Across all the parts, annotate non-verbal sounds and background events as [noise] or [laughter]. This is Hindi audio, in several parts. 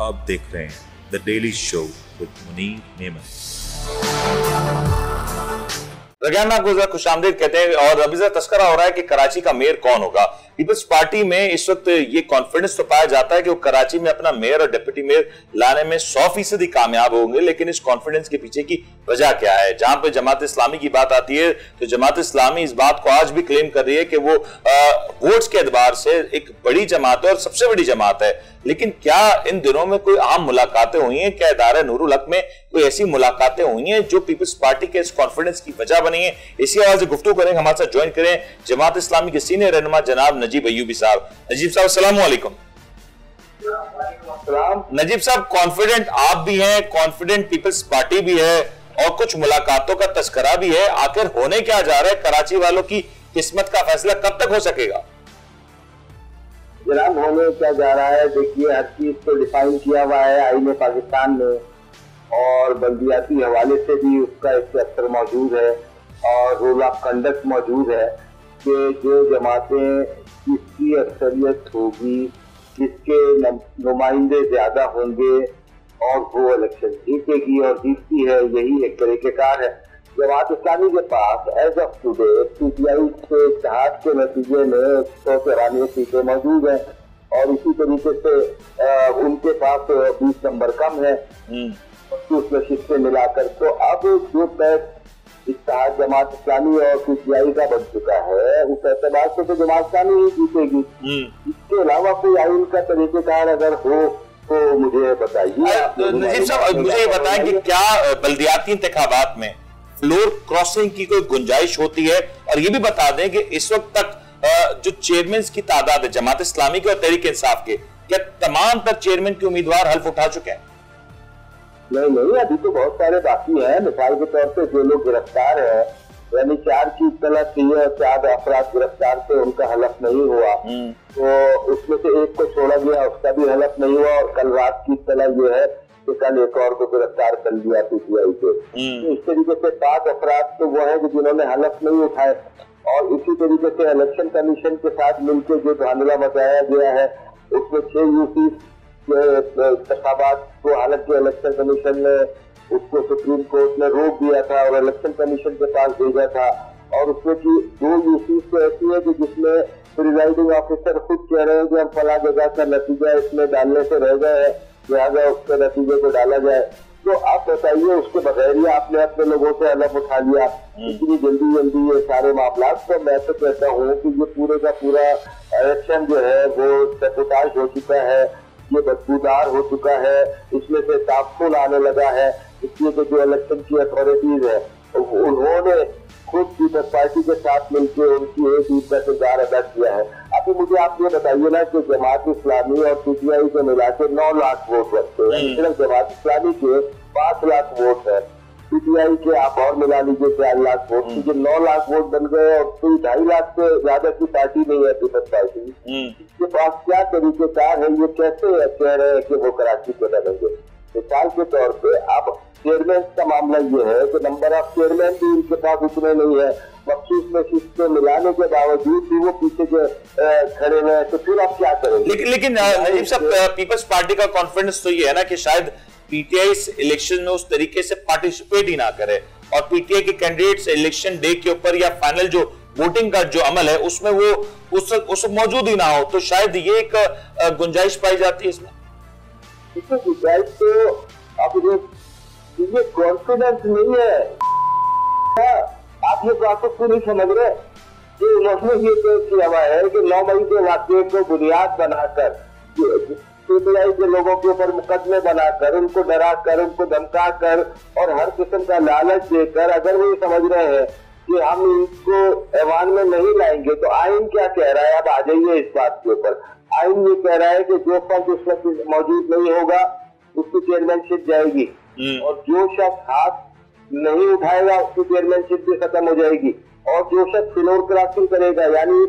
आप देख रहे हैं the daily show with Munir Memon रजाना गुजरा खुश आमदीद कहते हैं, और अभी जरा तस्करा हो रहा है कि कराची का मेयर कौन होगा। पीपल्स पार्टी में इस वक्त ये कॉन्फिडेंस तो पाया जाता है कि वो कराची में अपना मेयर और डिप्टी मेयर लाने में सौ फ़ीसदी कामयाब होंगे, लेकिन इस कॉन्फिडेंस के पीछे की वजह क्या है? जहाँ पे जमात इस्लामी की बात आती है तो जमात इस्लामी इस बात को आज भी क्लेम कर रही है कि वो वोट्स के एतबार से एक बड़ी जमात है और सबसे बड़ी जमात है। लेकिन क्या इन दिनों में कोई आम मुलाकातें हुई हैं? क्या इदारा नूरुल हक में कोई ऐसी मुलाकातें हुई हैं जो पीपल्स पार्टी के इस कॉन्फिडेंस की वजह बनी? है। इसी आवाज़ से गुफ्तु करेंगे हमारे साथ ज्वाइन करें जमात इस्लामी के सीनियर रहनुमा जनाब नजीब अयूबी साहब। नजीब साहब असलम नजीब साहब कॉन्फिडेंट आप भी हैं कॉन्फिडेंट पीपल्स पार्टी भी है और कुछ मुलाकातों का तस्करा भी है। आखिर होने क्या जा रहा है? कराची वालों की किस्मत का फैसला कब तक हो सकेगा? जनाब होने क्या जा रहा है? देखिए हर चीज़ को डिफाइन किया हुआ है आईने पाकिस्तान में और बल्दियाती हवाले से भी उसका एक चैप्टर मौजूद है। और रूल ऑफ़ कंडक्ट मौजूद है कि जो जमातें किसकी अक्सरियत होगी किसके नुमाइंदे ज़्यादा होंगे और वो इलेक्शन जीतेगी और जीतती है यही एक तरीकेकार है। जमात इस्लामी के पास age of today P T I के इतिहाद के नतीजे में एक सौ तिरानवे सीटें मौजूद हैं और इसी तरीके से आ, उनके पास बीस नंबर कम है। पच्चीस में शिफ्टें मिलाकर तो अब जो तय इतिहाद जमात इस्लामी और पीटीआई का बन चुका है। उस एतबार से तो जमात इस्लामी ही जीतेगी। इसके अलावा कोई आइन का तरीकेकार अगर हो तो मुझे बताइए। नजीब साहब मुझे ये बताएँ कि क्या बल्दियाती इंतबात में फ्लोर क्रॉसिंग की कोई गुंजाइश होती है? और ये भी बता दें कि इस वक्त तक जो चेयरमैन की तादाद है जमात इस्लामी के और तहरीक इंसाफ के क्या तमाम तक चेयरमैन के उम्मीदवार हल्फ उठा चुके हैं? नहीं नहीं अभी तो बहुत सारे बाकी हैं मिसाल के तौर पे जो लोग गिरफ़्तार है यानी चार की इतला थी और चार अपराध गिरफ़्तार थे उनका हलफ नहीं हुआ हम्म। तो उसमें से एक को छोड़ा गया उसका भी हलफ नहीं हुआ और कल रात की इतला ये है कि कल एक और को गिरफ़्तार कर लिया पीटीआई से हम्म। इस तरीके से पाँच अपराध तो वो है कि जिन्होंने हलफ नहीं उठाए और इसी तरीके से इलेक्शन कमीशन के साथ मिलकर जो धांधला मचाया गया है उसमें छह यूपी इंतबात को हालाँकि इलेक्शन कमीशन ने उसको सुप्रीम कोर्ट ने रोक दिया था और इलेक्शन कमीशन के पास भेजा था। और उसमें की दो यूसीज तो ऐसी है कि जिसमें प्रिजाइडिंग ऑफिसर खुद कह रहे हैं कि हम फला जगह का नतीजा इसमें डालने से रह गए हैं लिहाजा उसके नतीजे को डाला जाए। तो आप बताइए उसके बगैर ही आपने अपने लोगों से अलग उठा लिया। इतनी जल्दी जल्दी ये सारे मामला तो मैं तो कहता हूँ कि ये पूरे का पूरा इलेक्शन जो है वो सेपोटाज हो चुका है। ये बदबूदार हो चुका है इसमें से ताफुल आने लगा है। इसलिए तो जो इलेक्शन की अथॉरिटीज है उन्होंने खुद पीपल्स पार्टी के साथ मिलकर उनकी एक ईद का किरदार अदा किया है। अभी मुझे आप ये बताइए ना कि जमात इस्लामी और पीटीआई को मिला के नौ लाख वोट रखते हैं। सिर्फ़ जमात इस्लामी के पाँच लाख वोट है। पीटीआई के आप और मिला लीजिए चार लाख वोट। हम्म। क्योंकि नौ लाख वोट बन गए और कोई ढाई लाख से ज़्यादा की पार्टी नहीं है पीपल्स पार्टी हम्म। इसके पास क्या तरीकेकार है ये कैसे कह रहे हैं कि वो कराची के बनेंगे। मिसाल के तौर पे अब चेयरमैन का मामला ये है कि नंबर ऑफ़ चेयरमैन भी इनके पास उतने नहीं है। मखसूस में शिफ्ट मिलाने के बावजूद भी वो पीछे के खड़े हैं। तो फिर आप क्या करेंगे? लेकिन लेकिन अजीब साहब पीपल्स पार्टी का कॉन्फिडेंस तो ये है ना कि शायद पीटीआई इलेक्शन में उस तरीके से पार्टिसिपेट ही ना करे। और पीटीआई के कैंडिडेट्स इलेक्शन डे के ऊपर या फाइनल जो वोटिंग का जो अमल है उसमें वो उस उस मौजूद ही ना हो तो शायद ये एक गुंजाइश पाई जाती है इसमें। गुंजाइश तो आप ये कॉन्फिडेंस नहीं है। हाँ, आप ये बात को नहीं समझ रहे? कि उन्होंने ये तय किया हुआ है कि नौ मई के वाक्य को बुनियाद बनाकर सीबीआई के लोगों के ऊपर मुकदमे बनाकर उनको डरा कर उनको धमका कर और हर किस्म का लालच देकर अगर वो समझ रहे हैं कि हम इनको ऐवान में नहीं लाएँगे तो आइन क्या कह रहा है? अब आ जाइए इस बात के ऊपर। आइन ये कह रहा है कि जो पद उस वक्त मौजूद नहीं होगा उसकी चेयरमैनशिप जाएगी। हम्म। और जो शख्स हाथ नहीं उठाएगा उसकी चेयरमैनशिप भी खत्म हो जाएगी। और जो शख्स फ्लोर क्रॉसिंग करेगा यानी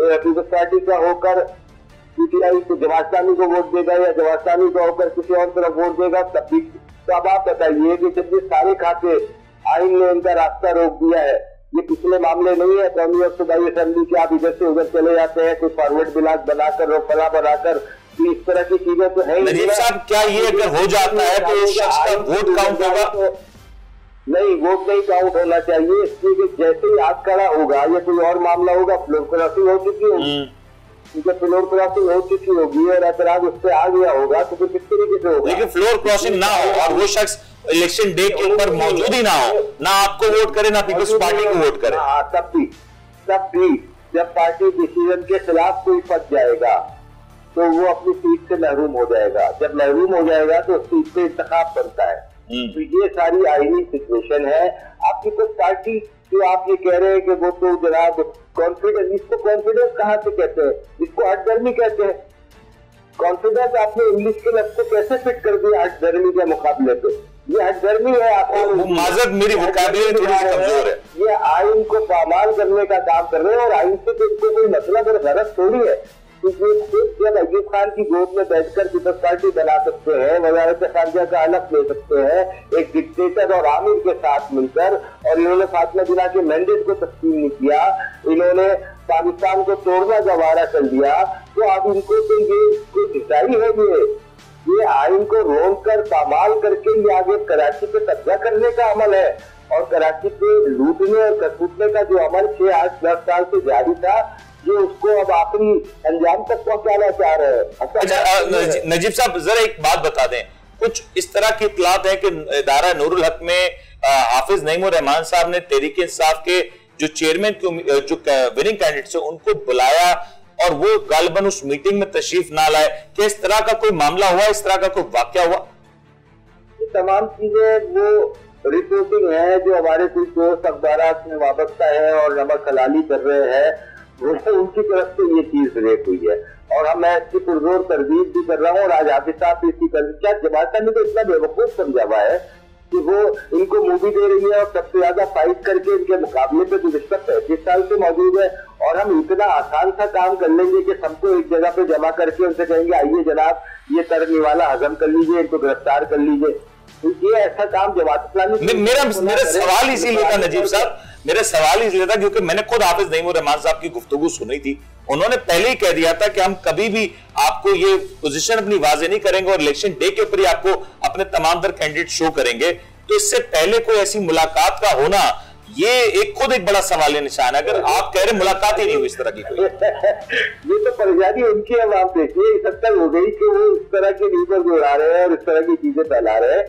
पीपल्स पार्टी का होकर पीटीआई को जवास्तानी को वोट देगा या जवास्तानी का होकर किसी और तरफ़ वोट देगा तब भी तो अब आप बताइए कि जब ये सारे खाते आइन ने इनका रास्ता रोक दिया है ये पिछले मामले नहीं है कौमी और सूबाई असेंबली के आप इधर से उधर चले जाते हैं कोई फॉरवर्ड बिलास बनाकर रोकला बनाकर इस तरह की चीज़ें तो है साहब क्या ये अगर हो जाता है तो शख्स का वोट काउंट होगा? तो नहीं वोट नहीं काउंट होना चाहिए इसलिए जैसे ही आग खड़ा होगा या कोई और मामला होगा फ्लोर क्रॉसिंग हो चुकी होगी क्योंकि फ्लोर क्रॉसिंग हो चुकी होगी और ऐतराज उस पर आ गया होगा तो फिर किस तरीके से होगा? लेकिन फ्लोर क्रॉसिंग ना हो और वो शख्स इलेक्शन डे के ऊपर मौजूद ही ना हो ना आपको वोट करे ना पीपल्स पार्टी को वोट करे। हाँ तब भी तब भी जब पार्टी डिसीज़न के खिलाफ कोई फंस जाएगा तो वो अपनी सीट से महरूम हो जाएगा। जब महरूम हो जाएगा तो उस सीट से इंतखाब बनता है। हम्म। तो ये सारी आईनी सिचुएशन है। आपकी कुछ पार्टी जो आप ये कह रहे हैं कि वो तो जनाब कॉन्फिडेंस इसको कॉन्फिडेंस कहाँ से कहते हैं? इसको हटगर्मी कहते हैं। कॉन्फिडेंस आपने इंग्लिश के लफ्ज को कैसे फिट कर दिया हटगर्मी के मुकाबले पे? ये हटगर्मी है वो माजरत मेरी कमज़ोर है। ये आइन को पामाल करने का काम कर रहे हैं और आइन से तो इनको कोई मतलब और गरज थोड़ी है। अयूब खान की गोद में बैठकर पीपल्स पार्टी बना सकते हैं वजारत खारजा का अलग ले सकते हैं एक डिक्टेटर और आमिर के साथ मिलकर और इन्होंने फातिमा जिला के मैंडेट को तस्लीम नहीं किया इन्होंने पाकिस्तान को तोड़ना गवारा कर दिया तो अब इनको तो ये घिसाई है ये ये आइन को रोक कर पामाल करके ये आगे कराची पे कब्जा करने का अमल है और कराची पे लूटने और कसूटने का जो अमल छह आठ दस साल से जारी था ये उसको अब आखिरी अंजाम तक पहुंचाना चाह रहे हैं। अच्छा अच्छा नजी- नजीब साहब जरा एक बात बता दें। कुछ इस तरह की इतलात है कि इदारा नूरुल हक में हाफिज नईमुर रहमान साहब ने तहरीक इंसाफ के जो चेयरमैन की जो विनिंग कैंडिडेट्स है उनको बुलाया और वो गालिबन उस मीटिंग में तशरीफ़ ना लाए। कि इस तरह का कोई मामला हुआ? इस तरह का कोई वाक्य हुआ? तमाम चीज़ें वो रिपोर्टिंग है जो हमारे कुछ दोस्त अखबार में वाबस्ता है और नमक हलाली कर रहे हैं। वो उनकी तरफ़ से ये चीज़ रेट हुई है। और हम मैं इसकी पुरजोर तरदीद भी कर रहा हूँ और आज हाफिज साहब भी इसकी कर क्या जमाता ने तो इतना बेवकूफ़ समझा हुआ है कि वो इनको मूवी दे रही है और सबसे ज़्यादा फाइट करके इनके मुकाबले पे गुजशत पैंतीस साल से मौजूद है और हम इतना आसान सा काम कर लेंगे कि सबको एक जगह पे जमा करके उनसे कहेंगे, आइए जनाब, ये तरनी वाला हजम कर लीजिए, इनको गिरफ़्तार कर लीजिए। तो ये ऐसा काम इस्लामी मेरा मेरा सवाल इसीलिए था नजीब साहब। मेरा सवाल इसलिए था क्योंकि मैंने खुद हाफिज नईम रहमान साहब की गुफ्तु सुनी थी। उन्होंने पहले ही कह दिया था कि हम कभी भी आपको ये पोजीशन अपनी वाजे नहीं करेंगे और इलेक्शन डे के ऊपर ही आपको अपने तमाम तर कैंडिडेट शो करेंगे। तो इससे पहले कोई ऐसी मुलाकात का होना ये एक खुद एक बड़ा सवाल है निशान अगर आप कह रहे मुलाकात ही नहीं हुई इस तरह की कोई। [laughs] ये तो परेशानी उनकी है आप देखिए सत्तर हो गई कि वो इस तरह के न्यूज़ जो उड़ा रहे हैं और इस तरह की चीज़ें फैला रहे हैं।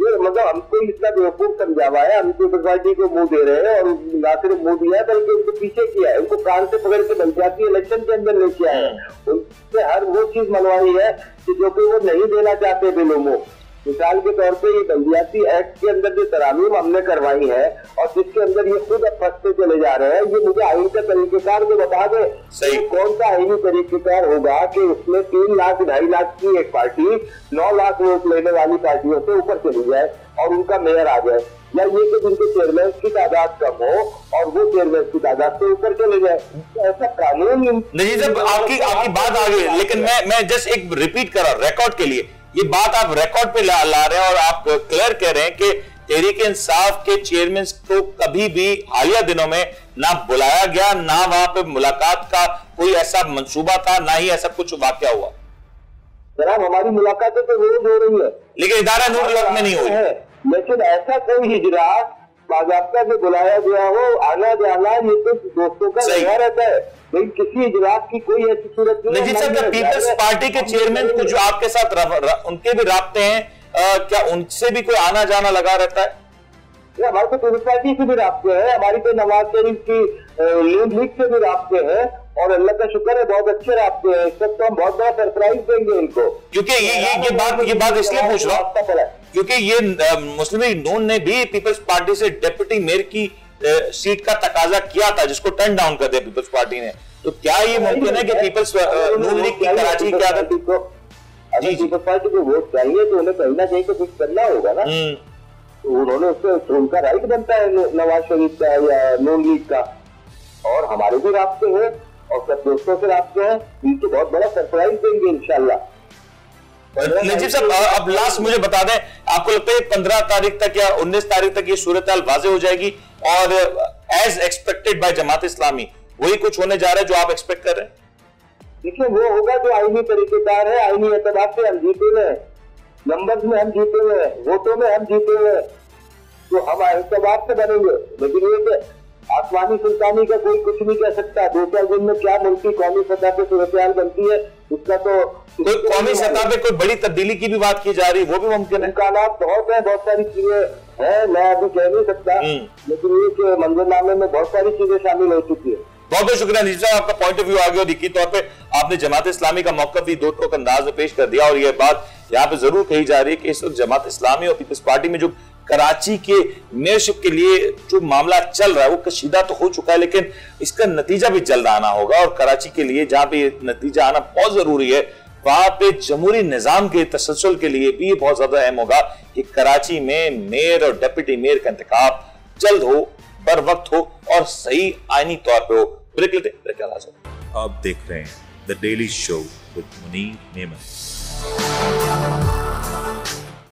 ये मतलब हमको इतना बेवकूफ़ समझा हुआ है हम पीपल्स पार्टी को मुँह दे रहे हैं और ना सिर्फ़ मुँह दिया है बल्कि उनको पीछे किया है। उनको कान से पकड़ के पंचायती इलेक्शन के अंदर लेके आए हैं। उनसे हर वो चीज़ मनवाई है कि जो कि वो नहीं देना चाहते बिलोमो मिसाल के तौर पे ये बल्दियाती एक्ट के अंदर जो तरामीम हमने करवाई है और जिसके अंदर ये खुद अब फंसते चले जा रहे हैं ये मुझे आइन का तरीकेकार को बता दे सही। कौन सा आईनी तरीकेकार होगा कि उसमें तीन लाख ढाई लाख की एक पार्टी नौ लाख वोट लेने वाली पार्टियों से ऊपर चली जाए और उनका मेयर आ जाए। या ये कि जिनके चेयरमैन की तादाद कम हो और वो चेयरमैन की तादाद से ऊपर चले जाए। तो ऐसा कानून नहीं जब आपकी आपकी बात आ गई लेकिन मैं मैं जस्ट एक रिपीट कर रहा रिकॉर्ड के लिए। ये बात आप रिकॉर्ड पे ला, ला रहे हैं और आप क्लियर कह रहे हैं कि तहरीक इंसाफ के चेयरमैन को कभी भी हालिया दिनों में ना बुलाया गया ना वहाँ पे मुलाकात का कोई ऐसा मंसूबा था ना ही ऐसा कुछ वाक्य हुआ। जनाब हमारी मुलाकातें तो रोज हो रही है। लेकिन इधारा नूर में नहीं हुई। है लेकिन ऐसा कोई हिजरात बाजाबता से बुलाया गया हो आना जाना ये तो दोस्तों का। लगा रहता है। लेकिन किसी इजलास की कोई ऐसी सूरत नहीं सर नजीब क्या पीपल्स पार्टी के चेयरमैन कुछ जो आपके साथ उनके भी रबते हैं आ, क्या उनसे भी कोई आना जाना लगा रहता है? हमारे तो पीपल्स पार्टी से भी रबते हैं हमारी तो नवाज़ शरीफ की लीग लीग से भी रबते हैं। और अल्लाह का शुक्र है बहुत अच्छे रास्ते हैं। इस वक्त तो हम बहुत बड़ा सरप्राइज़ देंगे इनको। क्योंकि ये ये ये बात ये बात इसलिए पूछ रहा हूँ। क्योंकि ये मुस्लिम लीग नून ने भी पीपल्स पार्टी से डेप्यूटी मेयर की सीट का तकाजा किया था जिसको टर्न डाउन कर दिया पीपल्स पार्टी ने। तो क्या ये मुमकिन है कि पीपल्स नून लीग की कराची की आदत पार्टी को अगर जी, जी। पीपल्स पार्टी को वोट चाहिए तो उन्हें कहीं ना कहीं तो कुछ करना होगा ना। हम्म, तो उन्होंने उससे तो उनका राइट बनता है नवाज़ शरीफ का या नून लीग का। और हमारे भी रास्ते हैं। और सब दोस्तों से रास्ते हैं इनको बहुत बड़ा सरप्राइज़ देंगे इंशाल्लाह। नजीब साहब अब लास्ट मुझे बता दें आपको लगता है पंद्रह तारीख तक या उन्नीस तारीख तक ये सूरत हाल वाजे हो जाएगी? और as expected by Jamaat Islami वही कुछ होने जा रहा है जो आप एक्सपेक्ट कर रहे हैं? देखिए वो होगा जो आईनी तरीकेदार है आईनी एतबार से हम जीते हुए हैं। नंबर में हम जीते हुए हैं वोटों में हम जीते हुए हैं। तो हम एतबार से बनेंगे। लेकिन ये आसमानी सुल्तानी का कोई कुछ नहीं कह सकता। दो चार दिन में क्या मुल्की कौमी सतह पे सूरत बनती है उसका तो कोई कौमी सतह पे कोई बड़ी तब्दीली की भी बात की जा रही है वो भी मुमकिन है। इम्कान बहुत है बहुत सारी चीज़ें हैं मैं अभी कह नहीं सकता हम्म। लेकिन ये मंजरनामे में बहुत सारी चीज़ें शामिल हो चुकी है। बहुत बहुत शुक्रिया निजी साहब आपका पॉइंट ऑफ़ व्यू आ गया और यकीन तौर पे आपने जमात इस्लामी का मौका भी दो टोक अंदाज में पेश कर दिया और यह बात यहाँ पे ज़रूर कही जा रही है कि इस वक्त जमात इस्लामी और पीपल्स पार्टी में जो कराची के मेयरशिप के लिए जो मामला चल रहा है, वो कशीदा तो हो चुका है, लेकिन इसका नतीजा भी जल्द आना होगा और कराची के लिए जहाँ पे नतीजा आना बहुत ज़रूरी है, वहाँ पे जमहूरी निज़ाम के तसलसल के लिए भी बहुत ज़्यादा अहम होगा कि कराची में मेयर और डेप्यूटी मेयर का इंतखाब जल्द हो, बर वक्त हो और सही आईनी तौर पर हो। ब्रेक लेते ब्रेक आप देख रहे हैं the daily show with Munir Memon